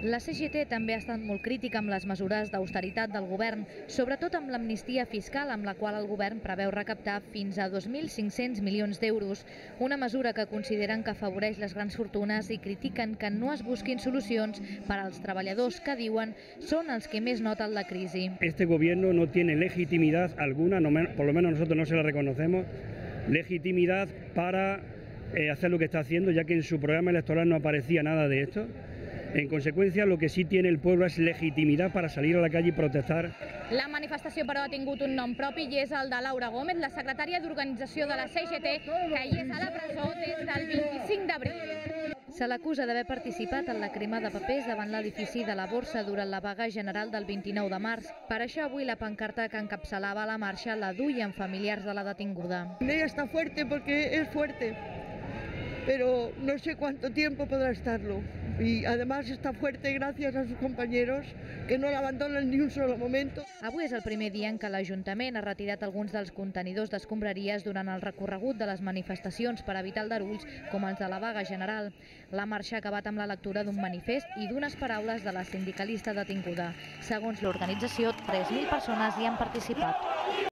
La CGT també ha estat molt crítica amb les mesures d'austeritat del govern, sobretot amb l'amnistia fiscal amb la qual el govern preveu recaptar fins a 2.500 milions d'euros, una mesura que consideren que afavoreix les grans fortunes i critiquen que no es busquin solucions per als treballadors que diuen són els que més noten la crisi. Este gobierno no tiene legitimidad alguna, no, por lo menos nosotros no se la reconocemos, legitimidad para eh, hacer lo que está haciendo, ya que en su programa electoral no aparecía nada de esto. En conseqüència, el que sí tiene el pueblo es legitimitat para salir a la calle y protestar. La manifestació, però, ha tingut un nom propi i és el de Laura Gómez, la secretària d'organització de la CGT, que hi és a la presó des del 25 d'abril. Se l'acusa d'haver participat en la crema de papers davant l'edifici de la Borsa durant la vaga general del 29 de març. Per això avui la pancarta que encapçalava la marxa la duien familiars de la detinguda. Ella está fuerte porque es fuerte, pero no sé cuánto tiempo podrá estarlo. y además está fuerte gracias a sus compañeros que no la abandonan ni un solo momento. Avui és el primer dia en què l'Ajuntament ha retirat alguns dels contenidors d'escombraries durant el recorregut de les manifestacions per evitar aldarulls com els de la vaga general. La marxa ha acabat amb la lectura d'un manifest i d'unes paraules de la sindicalista detinguda. Segons l'organització, 3.000 persones hi han participat.